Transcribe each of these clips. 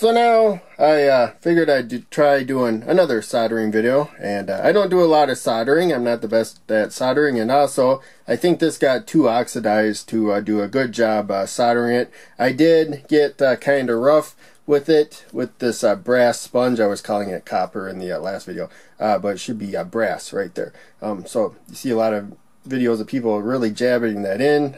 So now I uh, figured I'd try doing another soldering video and uh, I don't do a lot of soldering. I'm not the best at soldering and also I think this got too oxidized to uh, do a good job uh, soldering it. I did get uh, kind of rough with it with this uh, brass sponge. I was calling it copper in the last video but it should be brass right there. Um, so you see a lot of videos of people really jabbing that in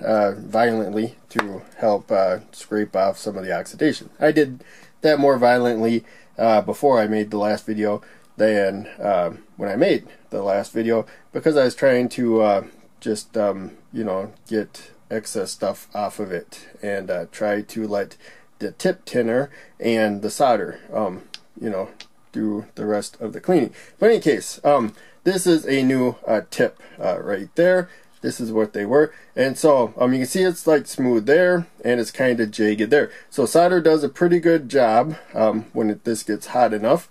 violently to help scrape off some of the oxidation. I did that more violently uh, before I made the last video than uh, when I made the last video because I was trying to uh, just um, you know get excess stuff off of it and uh, try to let the tip tinner and the solder um, you know do the rest of the cleaning. But in any case um, this is a new uh, tip uh, right there this is what they were. And so um, you can see it's like smooth there and it's kind of jagged there. So solder does a pretty good job um, when it, this gets hot enough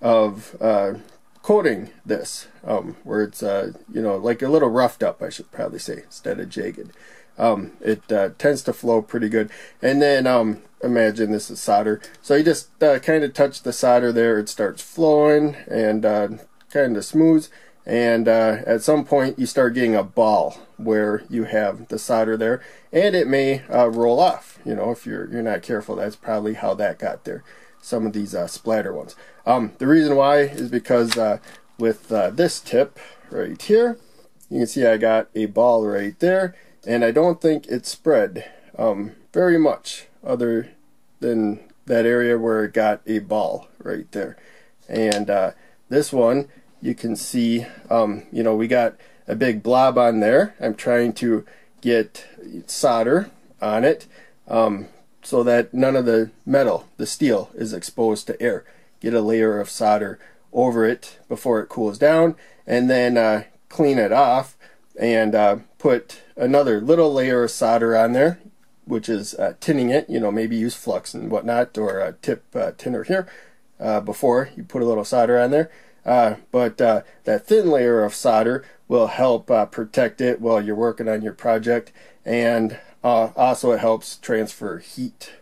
of uh, coating this um, where it's uh, you know like a little roughed up I should probably say instead of jagged. Um, it uh, tends to flow pretty good. And then um, imagine this is solder so you just uh, kind of touch the solder there. It starts flowing and uh, kind of smooths and uh, at some point you start getting a ball where you have the solder there and it may uh, roll off. You know if you're you're not careful that's probably how that got there some of these uh, splatter ones. Um, the reason why is because uh, with uh, this tip right here you can see I got a ball right there and I don't think it spread um, very much other than that area where it got a ball right there. And uh, this one you can see, um, you know, we got a big blob on there. I'm trying to get solder on it um, so that none of the metal, the steel, is exposed to air. Get a layer of solder over it before it cools down and then uh, clean it off and uh, put another little layer of solder on there which is uh, tinning it, you know, maybe use flux and whatnot or a tip uh, tinner here uh, before you put a little solder on there uh, but uh, that thin layer of solder will help uh, protect it while you're working on your project and uh, also it helps transfer heat.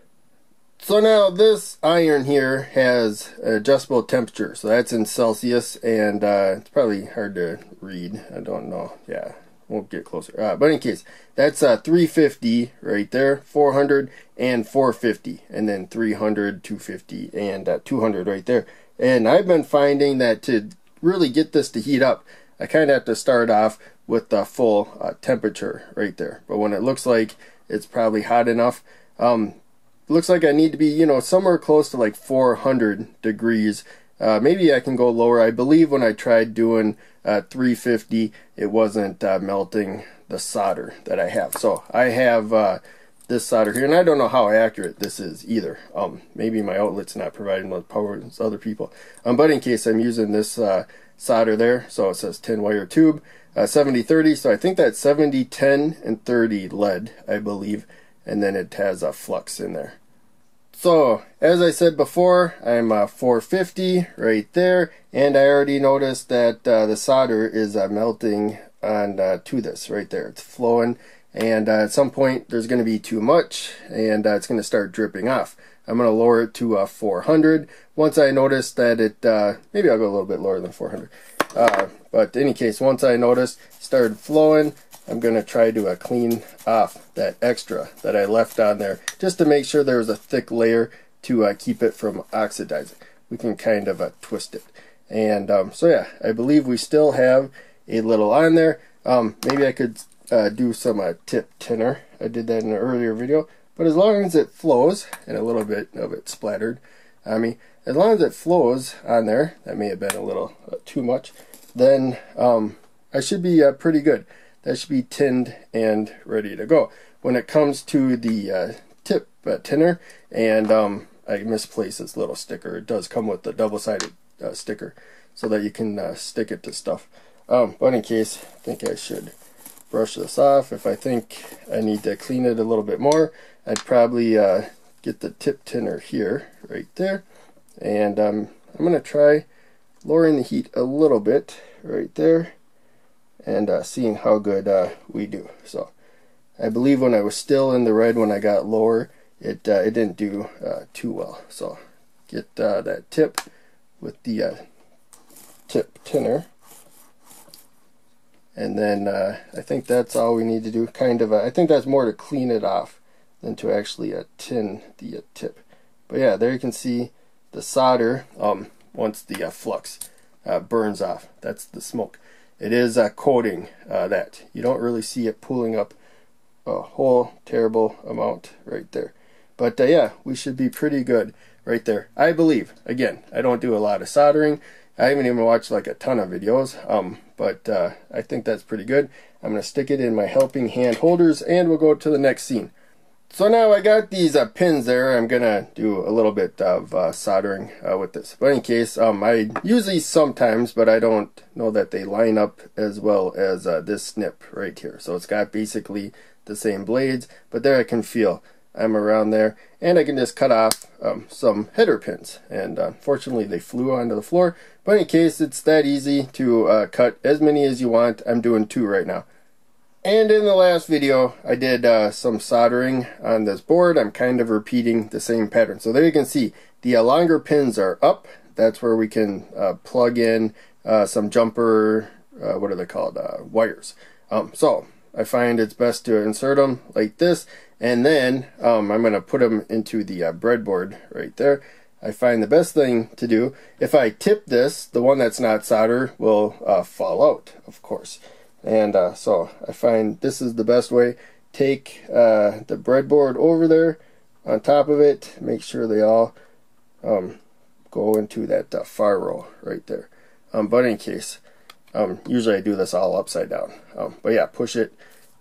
So now this iron here has adjustable temperature so that's in Celsius and uh, it's probably hard to read. I don't know. Yeah we'll get closer. Uh, but in case that's 350 right there 400 and 450 and then 300 250 and 200 right there and I've been finding that to really get this to heat up, I kind of have to start off with the full uh, temperature right there. But when it looks like it's probably hot enough, um, looks like I need to be, you know, somewhere close to like 400 degrees. Uh, maybe I can go lower. I believe when I tried doing uh, 350, it wasn't uh, melting the solder that I have. So I have uh, this solder here, and I don't know how accurate this is either. Um, maybe my outlet's not providing the power as other people. Um, but in case I'm using this uh, solder there, so it says tin wire tube, uh, 70 30, so I think that's 70 tin and 30 lead, I believe, and then it has a flux in there. So, as I said before, I'm uh, 450 right there, and I already noticed that uh, the solder is uh, melting on uh, to this right there. It's flowing and uh, at some point there's going to be too much and uh, it's going to start dripping off. I'm going to lower it to uh, 400 once I notice that it, uh, maybe I'll go a little bit lower than 400. Uh, but in any case, once I notice started flowing, I'm going to try to uh, clean off that extra that I left on there just to make sure there's a thick layer to keep it from oxidizing. We can kind of twist it. And um, so yeah, I believe we still have a little on there. Um, maybe I could uh, do some uh, tip tinner. I did that in an earlier video. But as long as it flows, and a little bit of it splattered I mean, as long as it flows on there, that may have been a little uh, too much, then um, I should be uh, pretty good. That should be tinned and ready to go. When it comes to the uh, tip uh, tinner, and um, I misplaced this little sticker. It does come with the double-sided sticker so that you can stick it to stuff. Um, but in case, I think I should brush this off. If I think I need to clean it a little bit more, I'd probably uh, get the tip tinner here, right there. And um, I'm going to try lowering the heat a little bit right there and uh, seeing how good uh, we do. So I believe when I was still in the red when I got lower, it, uh, it didn't do uh, too well. So get uh, that tip with the tip tinner. And then uh, I think that's all we need to do. Kind of, I think that's more to clean it off than to actually uh, tin the uh, tip. But yeah, there you can see the solder um, once the uh, flux uh, burns off. That's the smoke. It is uh, coating that. You don't really see it pulling up a whole terrible amount right there. But yeah, we should be pretty good right there. I believe. Again, I don't do a lot of soldering. I haven't even watched like a ton of videos, um, but uh, I think that's pretty good. I'm going to stick it in my helping hand holders and we'll go to the next scene. So now I got these uh, pins there. I'm going to do a little bit of uh, soldering uh, with this. But in case, um, I use these sometimes, but I don't know that they line up as well as uh, this snip right here. So it's got basically the same blades, but there I can feel I'm around there and I can just cut off um, some header pins and uh, unfortunately they flew onto the floor but in case it's that easy to uh, cut as many as you want I'm doing two right now. And in the last video I did uh, some soldering on this board. I'm kind of repeating the same pattern. So there you can see the uh, longer pins are up. That's where we can uh, plug in uh, some jumper what are they called? Wires. Um, so I find it's best to insert them like this. And then um, I'm going to put them into the uh, breadboard right there. I find the best thing to do, if I tip this, the one that's not solder will uh, fall out, of course. And uh, so I find this is the best way. Take uh, the breadboard over there on top of it, make sure they all um, go into that uh, far row right there. Um, but in case, um, usually I do this all upside down. Um, but yeah, push it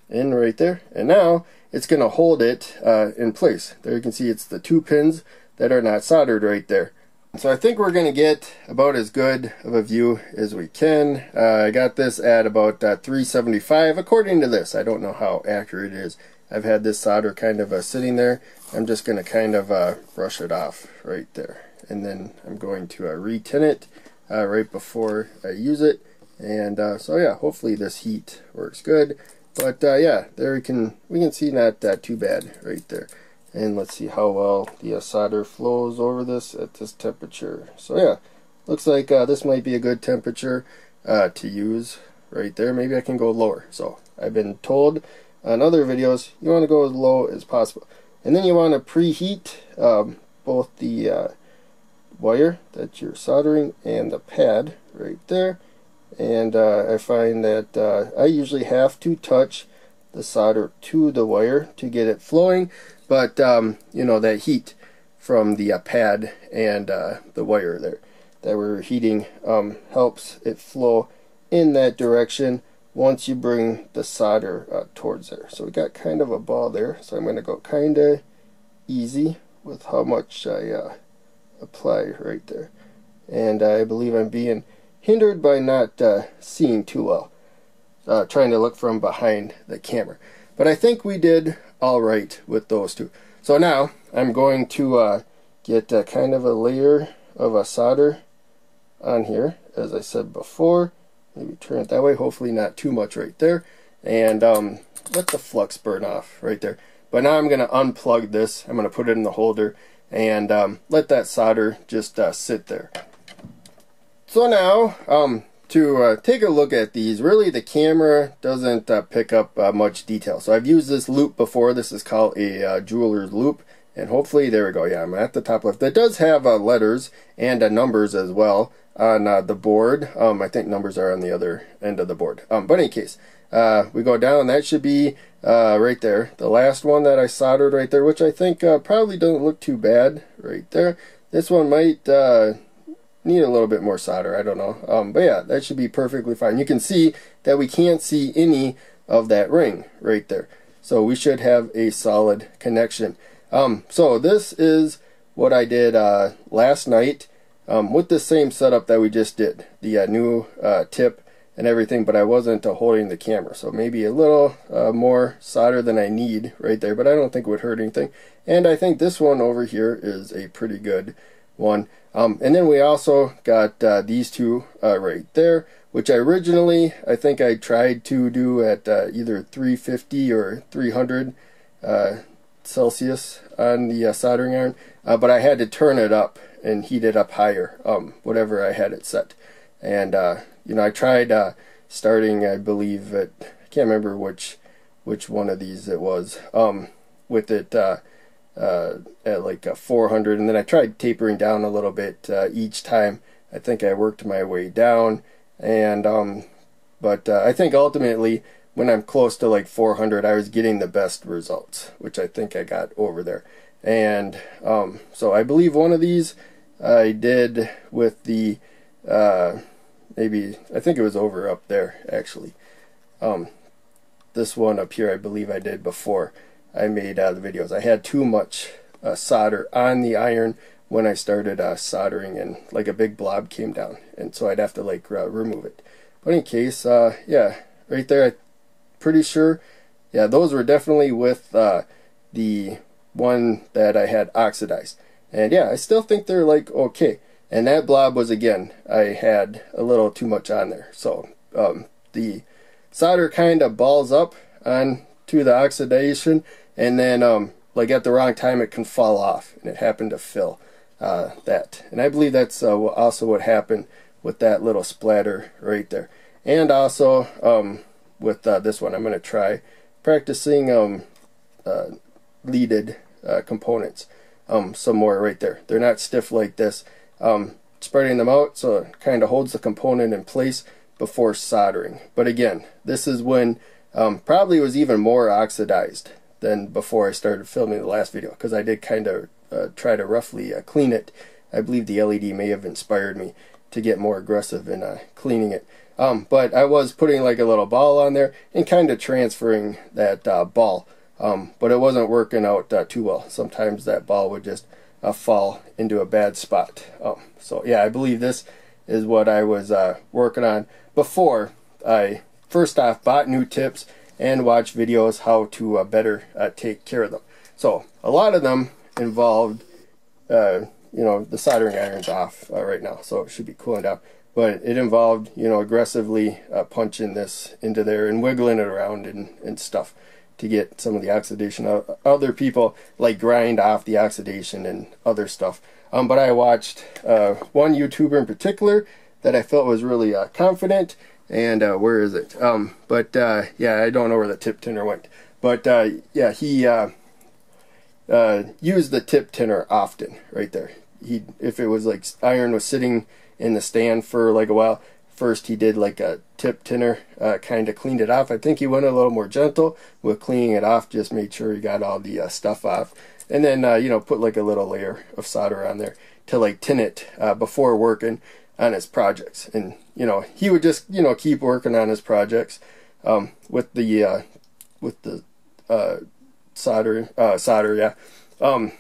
in right there. And now it's going to hold it uh, in place. There you can see it's the two pins that are not soldered right there. So I think we're going to get about as good of a view as we can. Uh, I got this at about uh, 375 according to this. I don't know how accurate it is. I've had this solder kind of uh, sitting there. I'm just going to kind of uh, brush it off right there. And then I'm going to uh, retin it uh, right before I use it. And so yeah, hopefully this heat works good. But yeah, there we can we can see not too bad right there. And let's see how well the uh, solder flows over this at this temperature. So yeah, looks like uh, this might be a good temperature uh, to use right there. Maybe I can go lower. So I've been told on other videos you want to go as low as possible. And then you want to preheat um, both the uh, wire that you're soldering and the pad right there and uh, I find that uh, I usually have to touch the solder to the wire to get it flowing but um, you know that heat from the uh, pad and uh, the wire there that we're heating um, helps it flow in that direction once you bring the solder uh, towards there. So we got kind of a ball there. So I'm going to go kind of easy with how much I uh, apply right there. And I believe I'm being hindered by not uh, seeing too well, uh, trying to look from behind the camera. But I think we did all right with those two. So now I'm going to uh, get uh, kind of a layer of a solder on here, as I said before. Maybe turn it that way, hopefully not too much right there. And um, let the flux burn off right there. But now I'm going to unplug this. I'm going to put it in the holder and um, let that solder just uh, sit there. So now, um, to uh, take a look at these, really the camera doesn't uh, pick up uh, much detail. So I've used this loupe before. This is called a uh, jeweler's loupe. And hopefully, there we go. Yeah, I'm at the top left. That does have uh, letters and uh, numbers as well on the board. Um, I think numbers are on the other end of the board. Um, but in any case, we go down. That should be right there. The last one that I soldered right there, which I think probably doesn't look too bad right there. This one might need a little bit more solder I don't know. Um, but yeah that should be perfectly fine. You can see that we can't see any of that ring right there. So we should have a solid connection. Um, so this is what I did uh, last night um, with the same setup that we just did the uh, new uh, tip and everything but I wasn't uh, holding the camera. So maybe a little uh, more solder than I need right there but I don't think it would hurt anything. And I think this one over here is a pretty good one. Um, and then we also got uh, these two uh, right there, which I originally, I think I tried to do at uh, either 350 or 300 uh, Celsius on the uh, soldering iron, uh, but I had to turn it up and heat it up higher, um, whatever I had it set. And you know, I tried starting, I believe at I can't remember which which one of these it was, um, with it uh, at like 400, and then I tried tapering down a little bit uh, each time. I think I worked my way down, and um, but uh, I think ultimately when I'm close to like 400, I was getting the best results, which I think I got over there. And um, so I believe one of these I did with the uh, maybe I think it was over up there actually. Um, this one up here I believe I did before I made uh, the videos. I had too much uh, solder on the iron when I started uh, soldering and like a big blob came down and so I'd have to like uh, remove it. But in case, uh, yeah, right there, I'm pretty sure, yeah, those were definitely with uh, the one that I had oxidized. And yeah, I still think they're like okay. And that blob was again, I had a little too much on there. So um, the solder kind of balls up on to the oxidation and then um, like at the wrong time it can fall off and it happened to fill uh, that. And I believe that's uh, also what happened with that little splatter right there. And also um, with uh, this one, I'm going to try practicing um, uh, leaded uh, components um, some more right there. They're not stiff like this. Um, spreading them out so it kind of holds the component in place before soldering. But again, this is when um, probably was even more oxidized than before I started filming the last video because I did kind of uh, try to roughly uh, clean it. I believe the LED may have inspired me to get more aggressive in uh, cleaning it. Um, but I was putting like a little ball on there and kind of transferring that uh, ball. Um, but it wasn't working out uh, too well. Sometimes that ball would just uh, fall into a bad spot. Um, so yeah, I believe this is what I was working on before I first off bought new tips and watched videos how to uh, better uh, take care of them. So a lot of them involved, uh, you know, the soldering iron's off uh, right now, so it should be cooling down. But it involved, you know, aggressively uh, punching this into there and wiggling it around and, and stuff to get some of the oxidation. out. Other people like grind off the oxidation and other stuff. Um, but I watched uh, one YouTuber in particular that I felt was really confident. And uh, where is it? Um, but uh, yeah, I don't know where the tip tinner went. But uh, yeah, he uh, used the tip tinner often right there. He, if it was like iron was sitting in the stand for like a while, First, he did like a tip tinner, uh, kind of cleaned it off. I think he went a little more gentle with cleaning it off, just made sure he got all the uh, stuff off. And then, uh, you know, put like a little layer of solder on there to like tin it uh, before working on his projects. And, you know, he would just, you know, keep working on his projects um, with the, uh, with the uh, solder, solder, yeah. Um,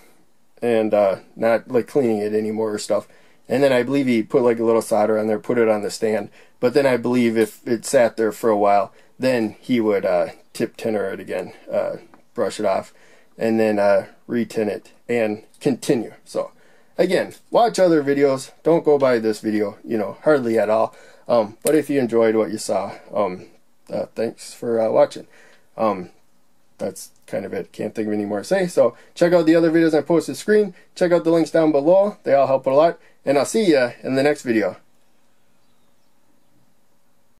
and not like cleaning it anymore or stuff. And then I believe he put like a little solder on there, put it on the stand. But then I believe if it sat there for a while, then he would uh, tip tinner it again, uh, brush it off, and then uh, retin it and continue. So again, watch other videos. Don't go by this video, you know, hardly at all. Um, but if you enjoyed what you saw, um, uh, thanks for uh, watching. Um, that's kind of it. Can't think of any more to say. So check out the other videos I posted screen. Check out the links down below. They all help a lot. And I'll see you in the next video.